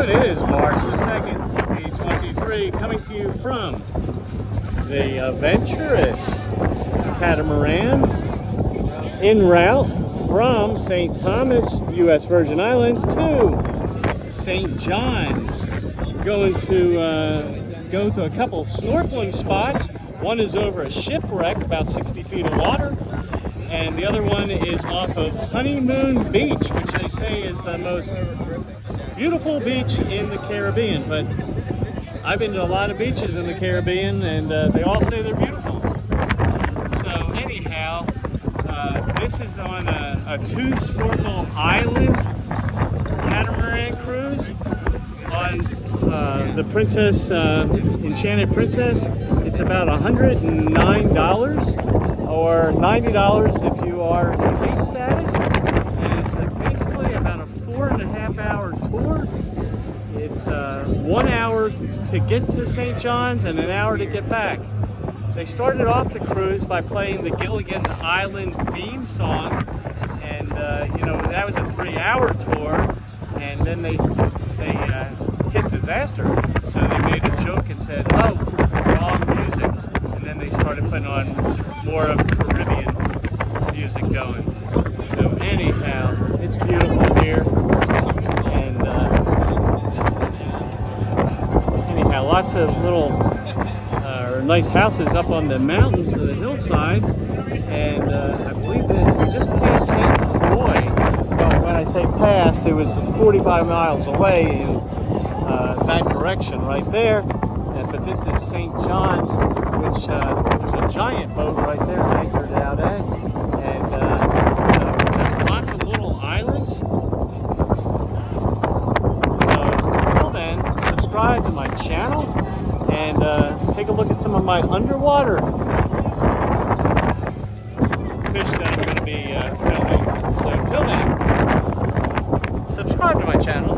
It is March the 2nd, 2023, coming to you from the Adventuress Catamaran en route from St. Thomas, U.S. Virgin Islands to St. John's. Going to uh, go to a couple snorkeling spots. One is over a shipwreck, about 60 feet of water, and the other one is off of Honeymoon Beach, which they say is the most beautiful beach in the Caribbean, but I've been to a lot of beaches in the Caribbean and uh, they all say they're beautiful. So anyhow, uh, this is on a, a two snorkel island catamaran cruise on uh, the Princess, uh, Enchanted Princess. It's about $109 or $90 if you are elite status. And it's basically about a four and a half hour tour. It's uh, one hour to get to St. John's and an hour to get back. They started off the cruise by playing the Gilligan's Island theme song, and uh, you know that was a three-hour tour, and then they they uh, hit disaster, so they made a joke and said, "Oh, wrong music," and then they started putting on more of Caribbean music going. So anyhow, it's beautiful lots of little uh, nice houses up on the mountains of the hillside. And uh, I believe that we just passed St. Croix. Well, when I say passed, it was 45 miles away in uh, that direction right there. but this is St. John's, which uh, there's a giant boat right there anchored out at. And uh, so just lots of little islands. So until then, subscribe to my channel and uh, take a look at some of my underwater fish that I'm going to be uh, filming. So until then, subscribe to my channel